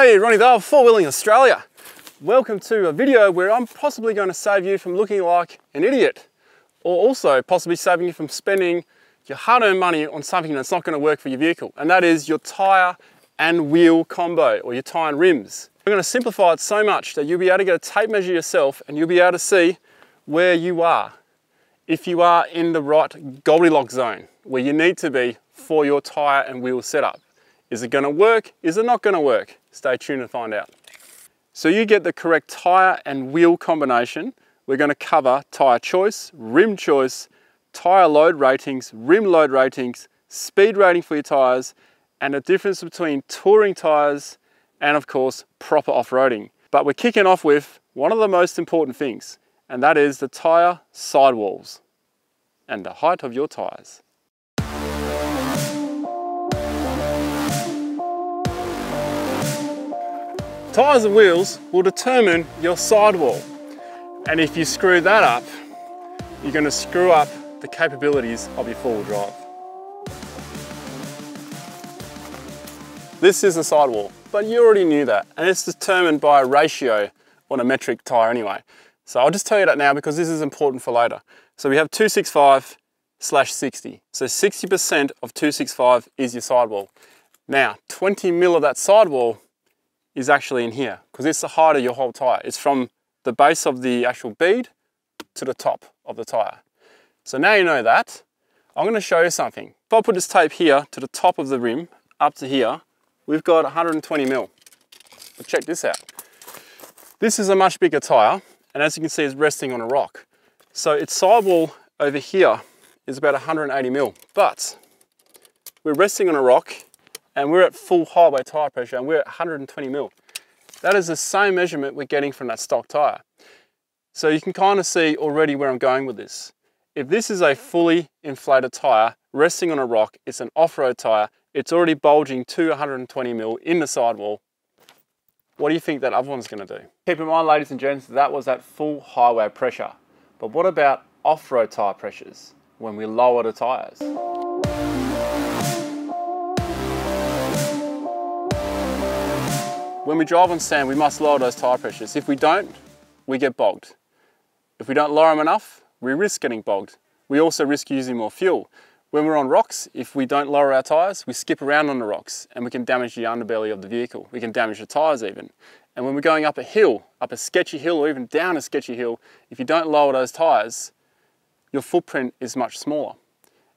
Hey, Ronny Dahl, Four Wheeling Australia. Welcome to a video where I'm possibly going to save you from looking like an idiot or also possibly saving you from spending your hard-earned money on something that's not going to work for your vehicle and that is your tyre and wheel combo or your tyre and rims. We're going to simplify it so much that you'll be able to get a tape measure yourself and you'll be able to see where you are if you are in the right Goldilocks zone where you need to be for your tyre and wheel setup. Is it going to work? Is it not going to work? Stay tuned to find out. So you get the correct tyre and wheel combination. We're going to cover tyre choice, rim choice, tyre load ratings, rim load ratings, speed rating for your tyres, and the difference between touring tyres and of course proper off-roading. But we're kicking off with one of the most important things, and that is the tyre sidewalls and the height of your tyres. Tyres and wheels will determine your sidewall. And if you screw that up, you're going to screw up the capabilities of your four-wheel drive. This is the sidewall, but you already knew that, and it's determined by a ratio on a metric tyre anyway. So I'll just tell you that now because this is important for later. So we have 265 slash 60. So 60% of 265 is your sidewall. Now, 20 mil of that sidewall is actually in here because it's the height of your whole tyre. It's from the base of the actual bead to the top of the tyre. So now you know that, I'm going to show you something. If I put this tape here to the top of the rim, up to here, we've got 120 mil. But check this out. This is a much bigger tyre, and as you can see, it's resting on a rock. So its sidewall over here is about 180 mil, but we're resting on a rock and we're at full highway tyre pressure and we're at 120 mil. That is the same measurement we're getting from that stock tyre. So you can kind of see already where I'm going with this. If this is a fully inflated tyre resting on a rock, it's an off-road tyre, it's already bulging to 120 mil in the sidewall, what do you think that other one's going to do? Keep in mind, ladies and gents, that was at full highway pressure. But what about off-road tyre pressures when we lower the tyres? When we drive on sand, we must lower those tyre pressures. If we don't, we get bogged. If we don't lower them enough, we risk getting bogged. We also risk using more fuel. When we're on rocks, if we don't lower our tyres, we skip around on the rocks and we can damage the underbelly of the vehicle. We can damage the tyres even. And when we're going up a hill, up a sketchy hill or even down a sketchy hill, if you don't lower those tyres, your footprint is much smaller.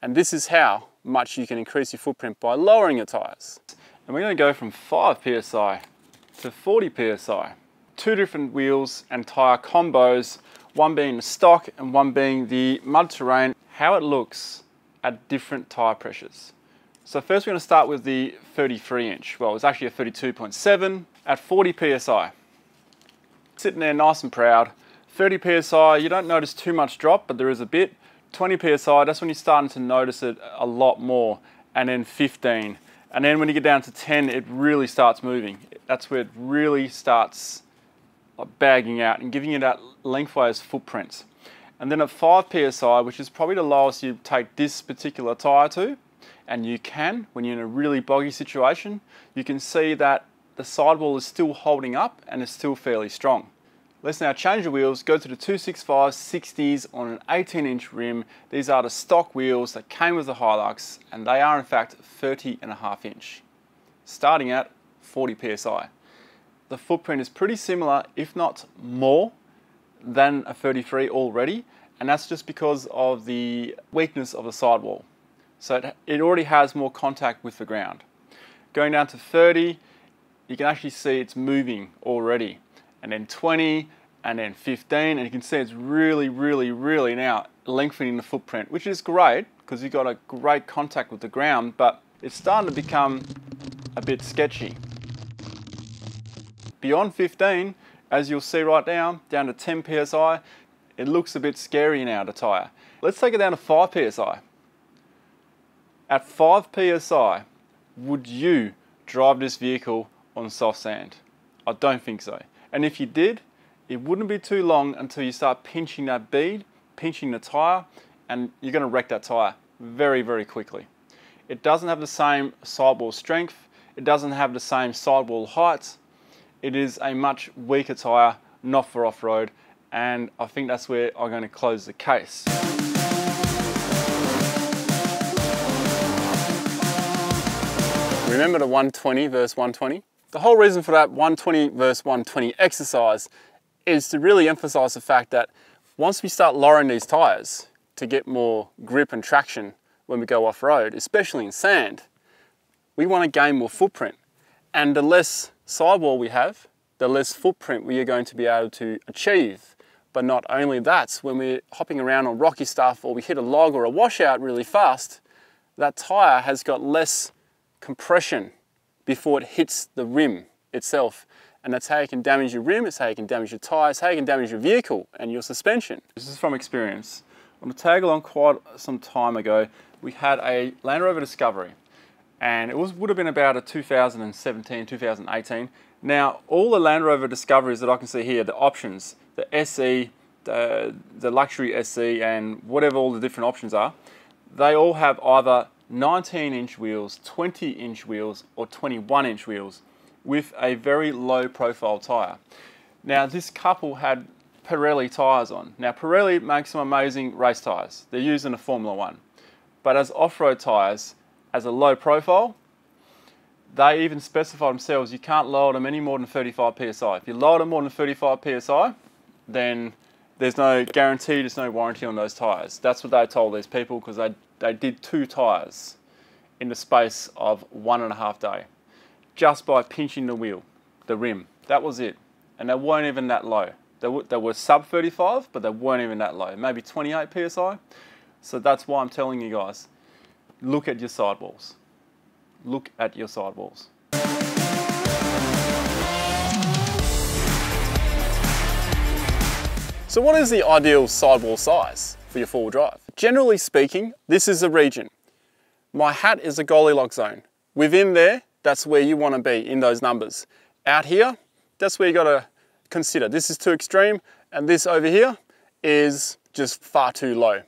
And this is how much you can increase your footprint by lowering your tyres. And we're going to go from 5 psi to 40 psi. Two different wheels and tyre combos, one being the stock and one being the mud terrain, how it looks at different tyre pressures. So first we're going to start with the 33 inch. Well, it's actually a 32.7 at 40 psi. Sitting there nice and proud. 30 psi, you don't notice too much drop, but there is a bit. 20 psi, that's when you're starting to notice it a lot more. And then 15. And then when you get down to 10, it really starts moving. That's where it really starts bagging out and giving you that lengthwise footprint. And then at 5 psi, which is probably the lowest you take this particular tyre to, and you can, when you're in a really boggy situation, you can see that the sidewall is still holding up and is still fairly strong. Let's now change the wheels, go to the 265 60s on an 18 inch rim. These are the stock wheels that came with the Hilux and they are in fact 30 and a half inch, starting at 40 PSI. The footprint is pretty similar, if not more, than a 33 already, and that's just because of the weakness of the sidewall. So it, it already has more contact with the ground. Going down to 30, you can actually see it's moving already and then 20, and then 15, and you can see it's really, really, really now lengthening the footprint, which is great because you've got a great contact with the ground, but it's starting to become a bit sketchy. Beyond 15, as you'll see right now, down to 10 PSI, it looks a bit scary now, the tyre. Let's take it down to 5 PSI. At 5 PSI, would you drive this vehicle on soft sand? I don't think so. And if you did, it wouldn't be too long until you start pinching that bead, pinching the tyre, and you're going to wreck that tyre very, very quickly. It doesn't have the same sidewall strength, it doesn't have the same sidewall height, it is a much weaker tyre, not for off-road, and I think that's where I'm going to close the case. Remember the 120 versus 120? The whole reason for that 120 verse 120 exercise is to really emphasize the fact that once we start lowering these tires to get more grip and traction when we go off-road, especially in sand, we want to gain more footprint. And the less sidewall we have, the less footprint we are going to be able to achieve. But not only that, when we're hopping around on rocky stuff or we hit a log or a washout really fast, that tire has got less compression before it hits the rim itself. And that's how you can damage your rim, it's how you can damage your tyres, how you can damage your vehicle and your suspension. This is from experience. On a tag along quite some time ago, we had a Land Rover Discovery and it was, would have been about a 2017, 2018. Now, all the Land Rover Discoveries that I can see here, the options, the SE, the, the luxury SE, and whatever all the different options are, they all have either 19 inch wheels, 20 inch wheels, or 21 inch wheels with a very low profile tyre. Now, this couple had Pirelli tyres on. Now, Pirelli makes some amazing race tyres. They're used in a Formula One. But as off-road tyres, as a low profile, they even specify themselves you can't lower them any more than 35 psi. If you lower them more than 35 psi, then there's no guarantee, there's no warranty on those tyres. That's what they told these people because they, they did two tyres in the space of one and a half day just by pinching the wheel, the rim. That was it. And they weren't even that low. They were, they were sub 35, but they weren't even that low. Maybe 28 psi. So that's why I'm telling you guys, look at your sidewalls. Look at your sidewalls. So what is the ideal sidewall size for your four-wheel drive? Generally speaking, this is a region. My hat is a Goldilocks zone. Within there, that's where you want to be in those numbers. Out here, that's where you got to consider. This is too extreme, and this over here is just far too low.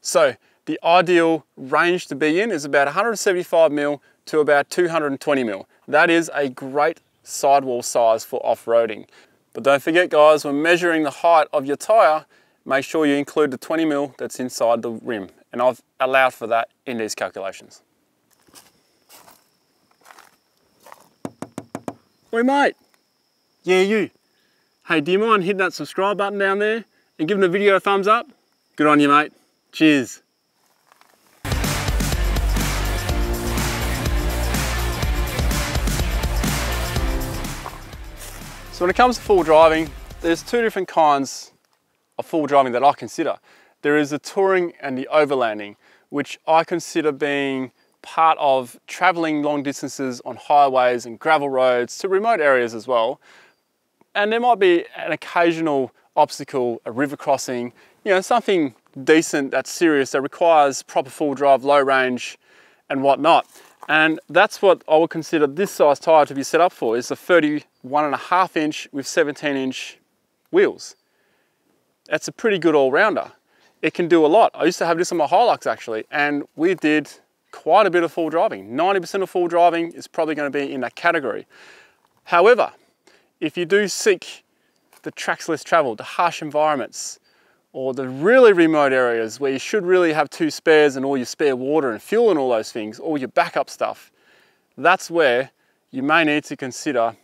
So the ideal range to be in is about 175 mil to about 220 mil. That is a great sidewall size for off-roading. But don't forget guys, when measuring the height of your tire, make sure you include the 20 mil that's inside the rim. And I've allowed for that in these calculations. Oi mate. Yeah, you. Hey, do you mind hitting that subscribe button down there and giving the video a thumbs up? Good on you, mate. Cheers. When it comes to full driving, there's two different kinds of full driving that I consider. There is the touring and the overlanding, which I consider being part of traveling long distances on highways and gravel roads to remote areas as well. And there might be an occasional obstacle, a river crossing, you know, something decent that's serious that requires proper full drive, low range and whatnot. And that's what I would consider this size tyre to be set up for, is the 30 one and a half inch with 17 inch wheels. That's a pretty good all-rounder. It can do a lot. I used to have this on my Hilux actually, and we did quite a bit of full driving. 90% of full driving is probably gonna be in that category. However, if you do seek the tracks less traveled, the harsh environments, or the really remote areas where you should really have two spares and all your spare water and fuel and all those things, all your backup stuff, that's where you may need to consider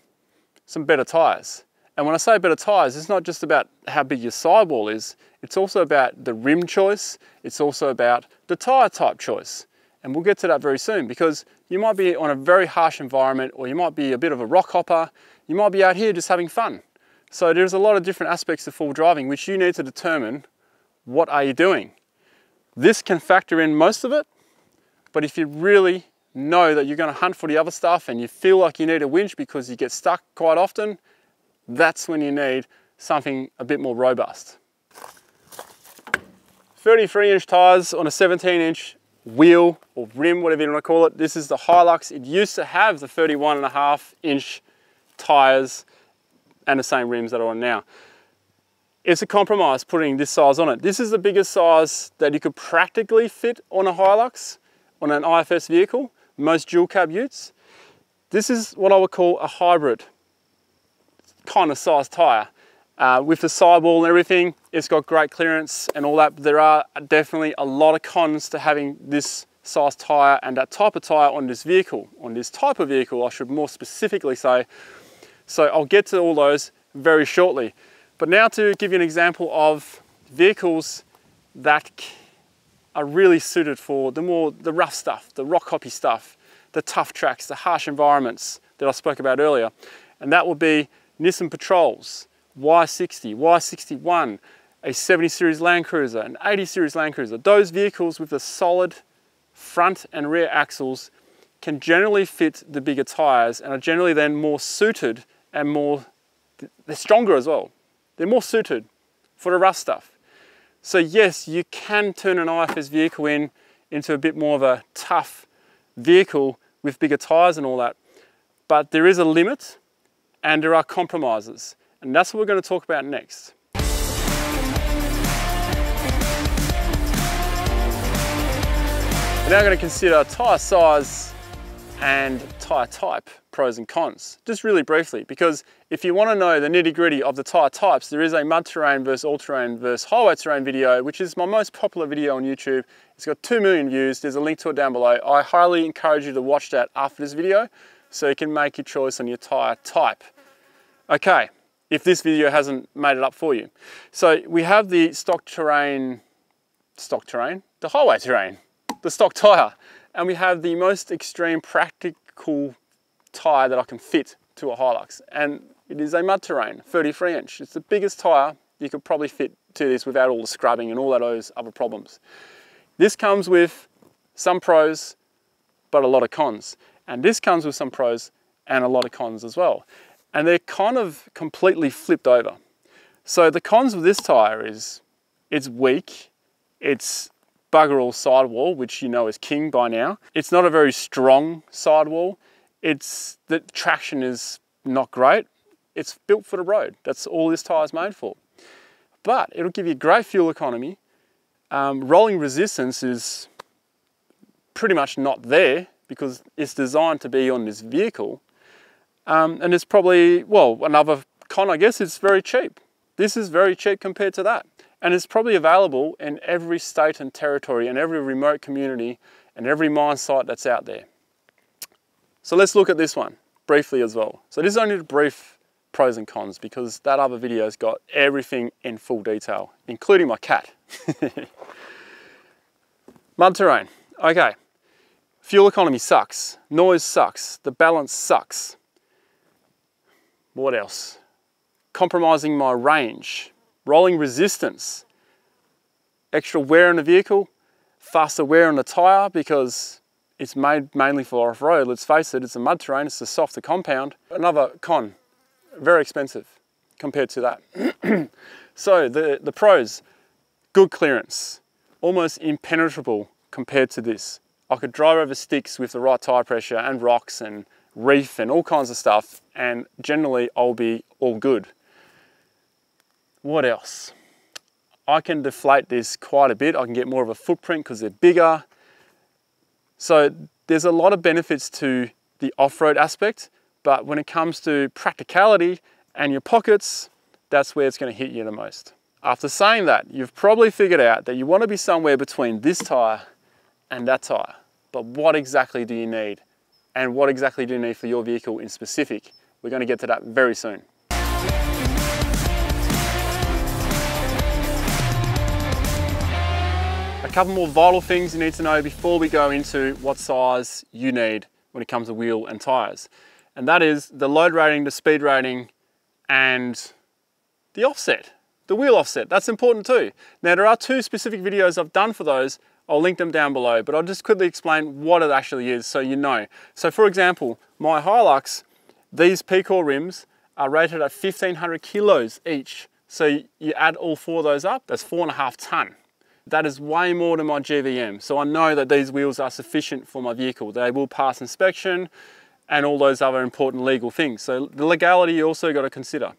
some better tires. And when I say better tires, it's not just about how big your sidewall is, it's also about the rim choice, it's also about the tire type choice. And we'll get to that very soon because you might be on a very harsh environment or you might be a bit of a rock hopper, you might be out here just having fun. So there's a lot of different aspects of full driving which you need to determine what are you doing. This can factor in most of it, but if you really know that you're going to hunt for the other stuff and you feel like you need a winch because you get stuck quite often, that's when you need something a bit more robust. 33 inch tires on a 17 inch wheel or rim, whatever you want to call it. This is the Hilux. It used to have the 31 and a half inch tires and the same rims that are on now. It's a compromise putting this size on it. This is the biggest size that you could practically fit on a Hilux, on an IFS vehicle, most dual cab utes. This is what I would call a hybrid kind of size tyre. Uh, with the sidewall and everything, it's got great clearance and all that. But There are definitely a lot of cons to having this size tyre and that type of tyre on this vehicle, on this type of vehicle, I should more specifically say. So I'll get to all those very shortly. But now to give you an example of vehicles that are really suited for the more the rough stuff, the rock hoppy stuff, the tough tracks, the harsh environments that I spoke about earlier. And that will be Nissan Patrols, Y60, Y61, a 70 series Land Cruiser, an 80 series Land Cruiser. Those vehicles with the solid front and rear axles can generally fit the bigger tires and are generally then more suited and more, they're stronger as well. They're more suited for the rough stuff. So yes, you can turn an IFS vehicle in into a bit more of a tough vehicle with bigger tires and all that. But there is a limit and there are compromises. And that's what we're going to talk about next. We're now going to consider tyre size and tyre type, pros and cons, just really briefly, because if you want to know the nitty gritty of the tyre types, there is a mud terrain versus all terrain versus highway terrain video, which is my most popular video on YouTube. It's got 2 million views, there's a link to it down below. I highly encourage you to watch that after this video, so you can make your choice on your tyre type. Okay, if this video hasn't made it up for you. So we have the stock terrain, stock terrain, the highway terrain, the stock tyre and we have the most extreme practical tyre that I can fit to a Hilux. And it is a mud terrain 33 inch. It's the biggest tyre you could probably fit to this without all the scrubbing and all of those other problems. This comes with some pros but a lot of cons. And this comes with some pros and a lot of cons as well. And they're kind of completely flipped over. So the cons of this tyre is it's weak it's bugger all sidewall, which you know is king by now. It's not a very strong sidewall. It's the traction is not great. It's built for the road. That's all this tire is made for. But it'll give you great fuel economy. Um, rolling resistance is pretty much not there because it's designed to be on this vehicle. Um, and it's probably, well, another con, I guess, it's very cheap. This is very cheap compared to that. And it's probably available in every state and territory and every remote community and every mine site that's out there. So let's look at this one briefly as well. So this is only the brief pros and cons because that other video's got everything in full detail, including my cat. Mud terrain, okay. Fuel economy sucks, noise sucks, the balance sucks. What else? Compromising my range rolling resistance, extra wear on the vehicle, faster wear on the tyre because it's made mainly for off-road. Let's face it, it's a mud terrain, it's a softer compound. Another con, very expensive compared to that. so the, the pros, good clearance, almost impenetrable compared to this. I could drive over sticks with the right tyre pressure and rocks and reef and all kinds of stuff and generally I'll be all good. What else? I can deflate this quite a bit. I can get more of a footprint because they're bigger. So there's a lot of benefits to the off-road aspect, but when it comes to practicality and your pockets, that's where it's gonna hit you the most. After saying that, you've probably figured out that you wanna be somewhere between this tire and that tire. But what exactly do you need? And what exactly do you need for your vehicle in specific? We're gonna get to that very soon. Couple more vital things you need to know before we go into what size you need when it comes to wheel and tires. And that is the load rating, the speed rating, and the offset, the wheel offset. That's important too. Now there are two specific videos I've done for those. I'll link them down below, but I'll just quickly explain what it actually is so you know. So for example, my Hilux, these Picor rims are rated at 1500 kilos each. So you add all four of those up, that's four and a half ton. That is way more than my GVM. So I know that these wheels are sufficient for my vehicle. They will pass inspection and all those other important legal things. So the legality you also got to consider.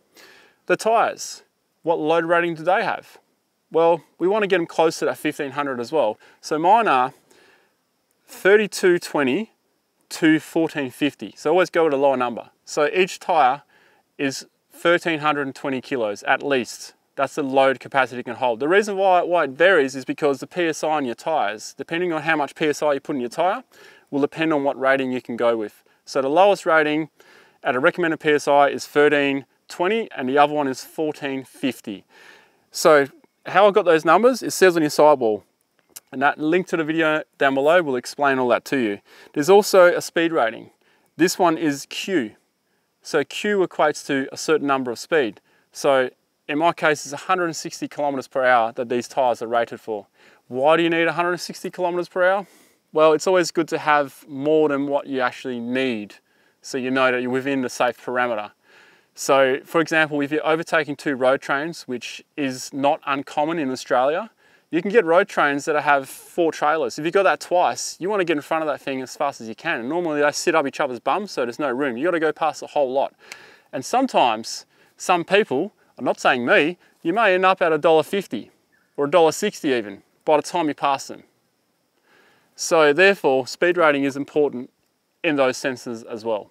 The tires, what load rating do they have? Well, we want to get them close to that 1500 as well. So mine are 3220 to 1450. So always go with a lower number. So each tire is 1320 kilos at least. That's the load capacity it can hold. The reason why, why it varies is because the PSI on your tires, depending on how much PSI you put in your tire, will depend on what rating you can go with. So the lowest rating at a recommended PSI is 1320 and the other one is 1450. So how I got those numbers, it says on your sidewall and that link to the video down below will explain all that to you. There's also a speed rating. This one is Q. So Q equates to a certain number of speed. So in my case, it's 160 kilometers per hour that these tires are rated for. Why do you need 160 kilometers per hour? Well, it's always good to have more than what you actually need so you know that you're within the safe parameter. So for example, if you're overtaking two road trains, which is not uncommon in Australia, you can get road trains that have four trailers. If you got that twice, you want to get in front of that thing as fast as you can. Normally they sit up each other's bums, so there's no room. You got to go past a whole lot. And sometimes some people I'm not saying me, you may end up at $1.50 or $1.60 even by the time you pass them. So therefore, speed rating is important in those senses as well.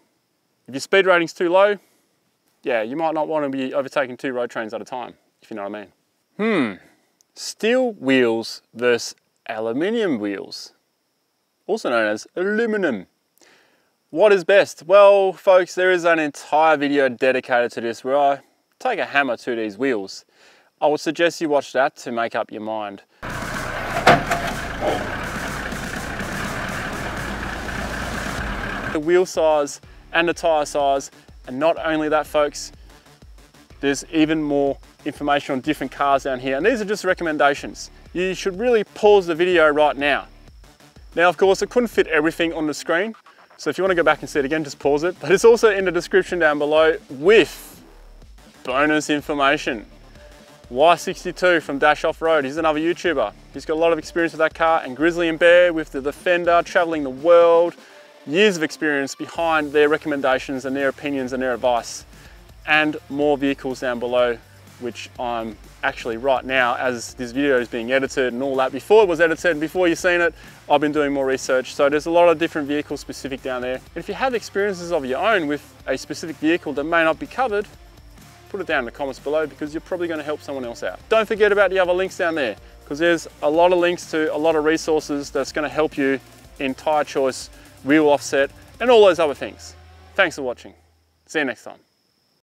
If your speed rating's too low, yeah, you might not want to be overtaking two road trains at a time, if you know what I mean. Hmm, steel wheels versus aluminium wheels, also known as aluminum. What is best? Well, folks, there is an entire video dedicated to this where I take a hammer to these wheels. I would suggest you watch that to make up your mind. The wheel size and the tyre size, and not only that folks, there's even more information on different cars down here, and these are just recommendations. You should really pause the video right now. Now, of course, I couldn't fit everything on the screen, so if you want to go back and see it again, just pause it. But it's also in the description down below with bonus information. Y62 from Dash Off-Road, he's another YouTuber. He's got a lot of experience with that car and Grizzly and Bear with the Defender, traveling the world, years of experience behind their recommendations and their opinions and their advice. And more vehicles down below, which I'm actually right now, as this video is being edited and all that, before it was edited and before you've seen it, I've been doing more research. So there's a lot of different vehicles specific down there. if you have experiences of your own with a specific vehicle that may not be covered, put it down in the comments below because you're probably going to help someone else out. Don't forget about the other links down there because there's a lot of links to a lot of resources that's going to help you in tyre choice, wheel offset, and all those other things. Thanks for watching. See you next time.